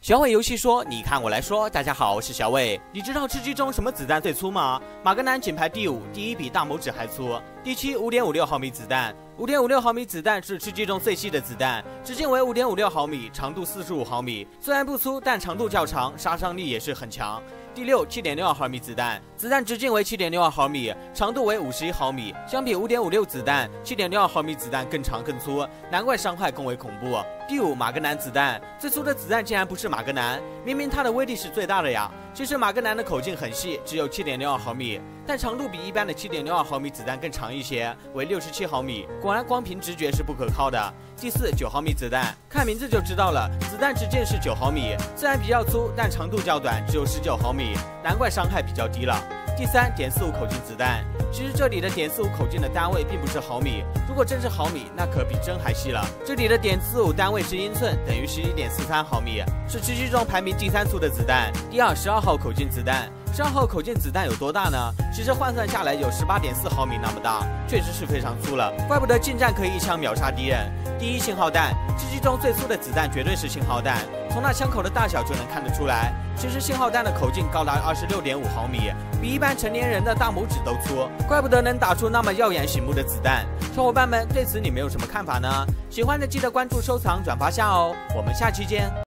小伟游戏说：“你看我来说，大家好，我是小伟。你知道吃鸡中什么子弹最粗吗？马格南仅排第五，第一比大拇指还粗。第七，五点五六毫米子弹。五点五六毫米子弹是吃鸡中最细的子弹，直径为五点五六毫米，长度四十五毫米。虽然不粗，但长度较长，杀伤力也是很强。第六，七点六二毫米子弹，子弹直径为七点六二毫米，长度为五十一毫米。相比五点五六子弹，七点六二毫米子弹更长更粗，难怪伤害更为恐怖。第五，马格南子弹，最粗的子弹竟然不是马格南，明明它的威力是最大的呀。其实马格南的口径很细，只有七点六二毫米，但长度比一般的七点六二毫米子弹更长一些，为六十七毫米。果然，光凭直觉是不可靠的。第四，九毫米子弹，看名字就知道了，子弹直径是九毫米，虽然比较粗，但长度较短，只有十九毫米，难怪伤害比较低了。第三，点四五口径子弹，其实这里的点四五口径的单位并不是毫米，如果真是毫米，那可比针还细了。这里的点四五单位是英寸，等于十一点四三毫米，是狙击中排名第三粗的子弹。第二，十二号口径子弹。十二号口径子弹有多大呢？其实换算下来有十八点四毫米那么大，确实是非常粗了，怪不得近战可以一枪秒杀敌人。第一信号弹，吃鸡中最粗的子弹绝对是信号弹，从那枪口的大小就能看得出来。其实信号弹的口径高达二十六点五毫米，比一般成年人的大拇指都粗，怪不得能打出那么耀眼醒目的子弹。小伙伴们对此你们有什么看法呢？喜欢的记得关注、收藏、转发下哦，我们下期见。